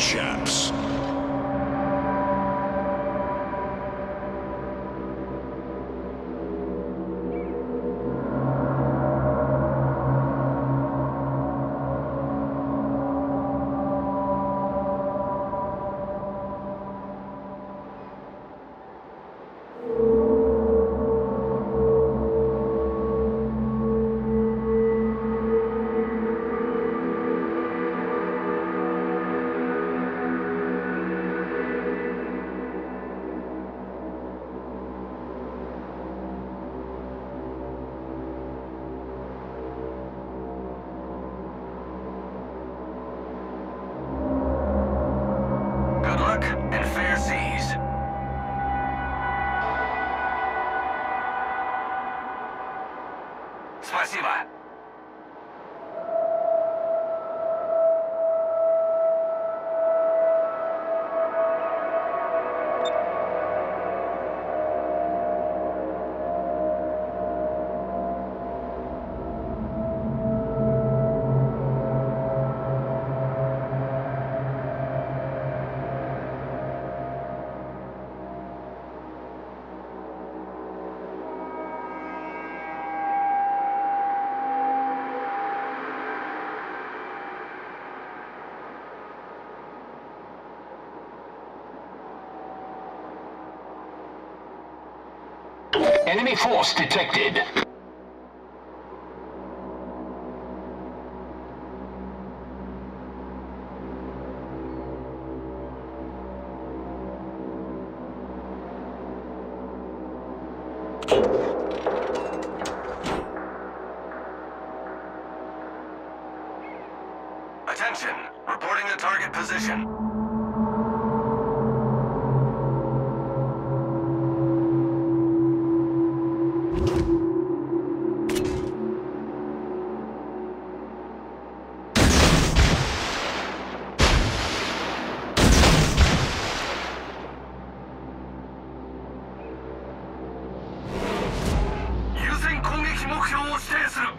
chaps. Спасибо. Enemy force detected. Attention. Reporting the target position. 目標を指定する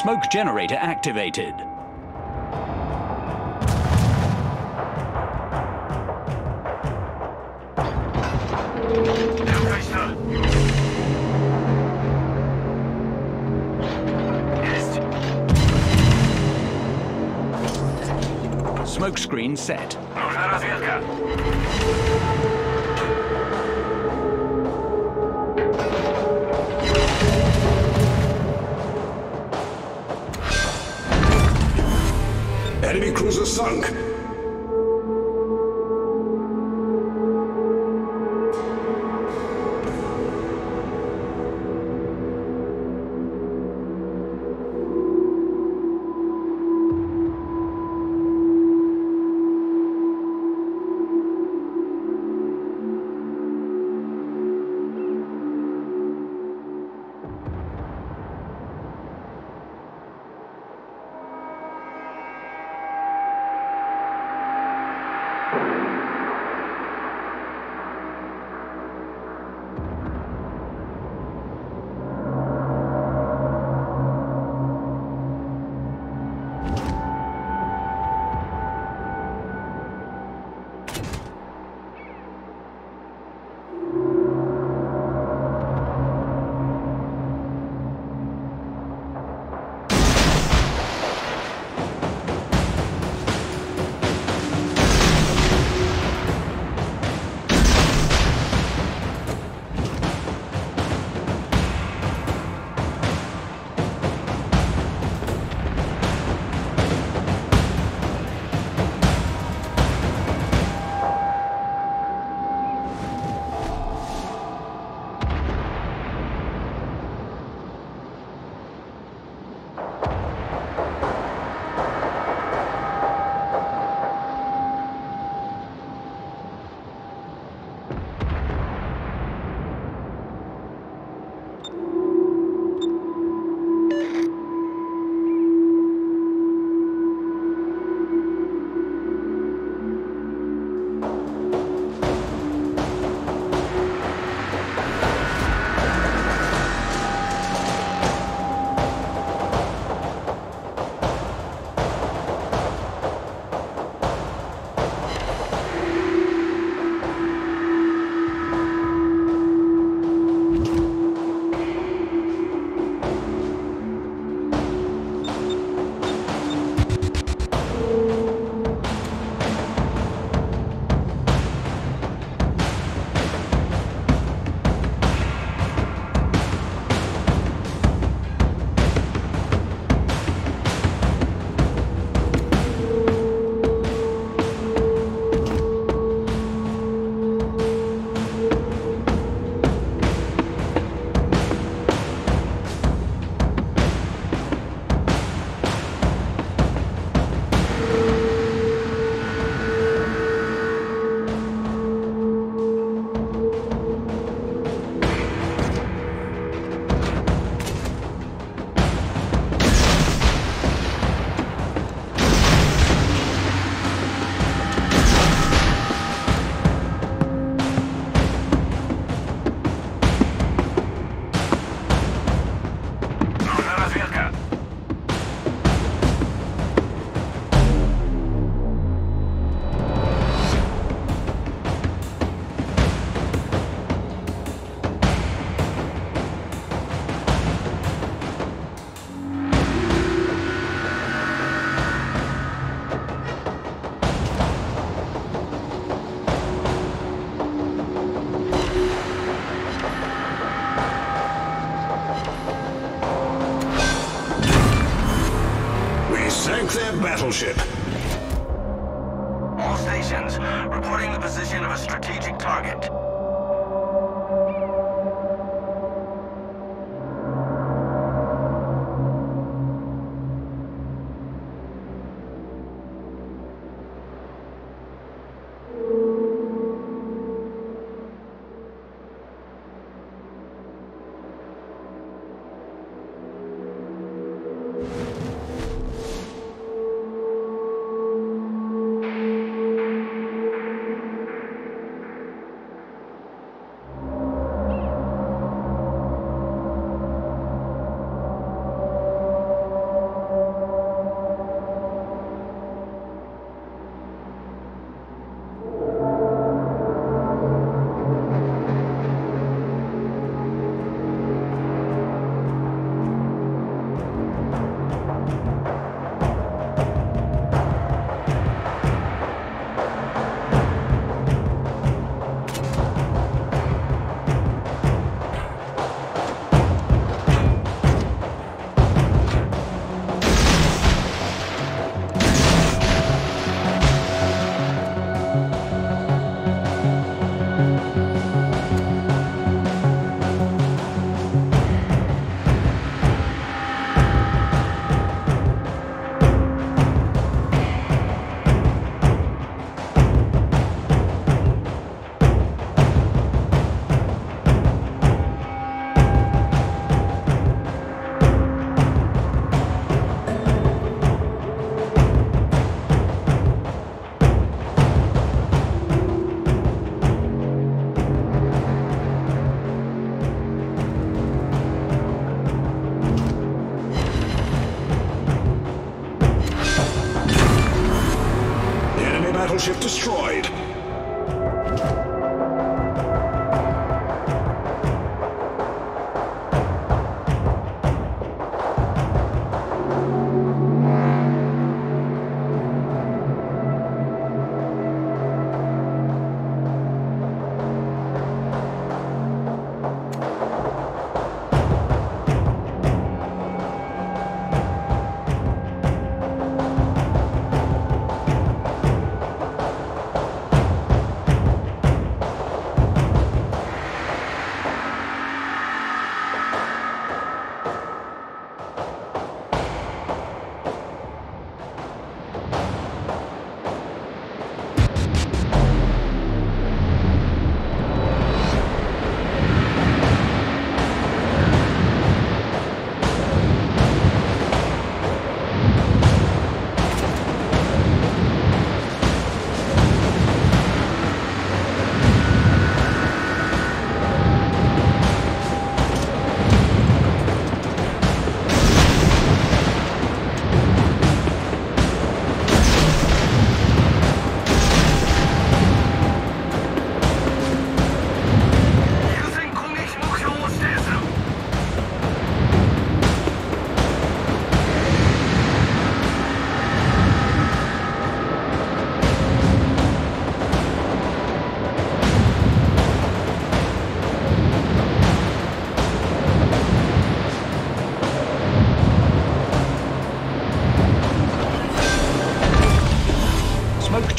Smoke generator activated. Smoke screen set. Нужна разведка. Sunk. Battleship.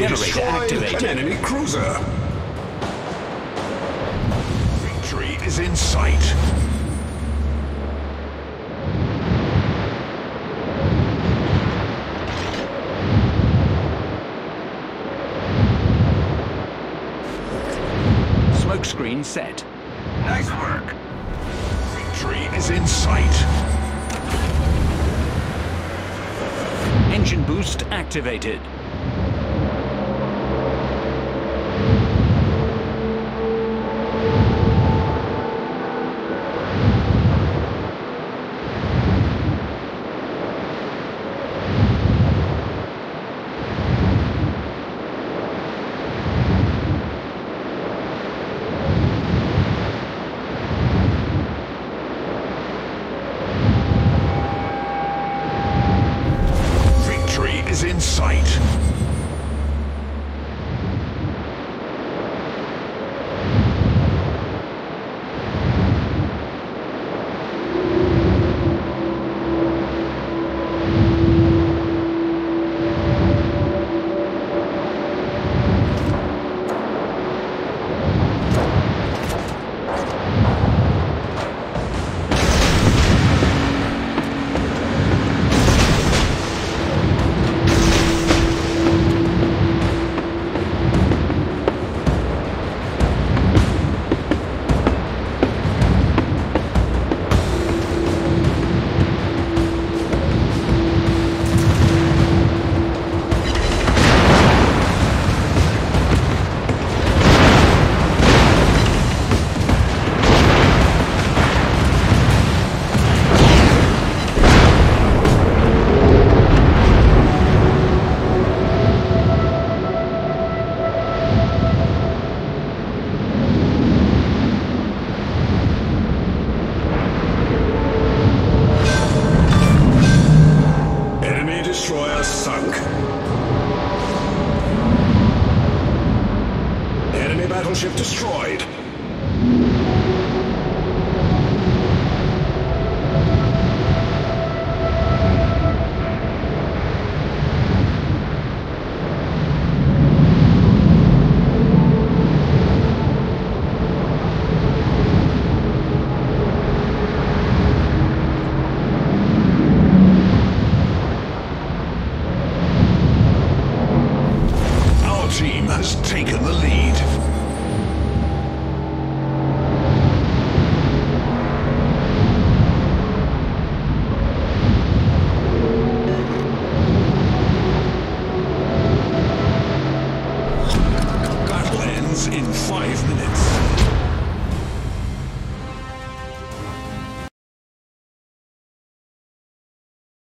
Generator destroyed an enemy cruiser. Victory is in sight. Smoke screen set. Nice work. Victory is in sight. Engine boost activated. Battleship destroyed.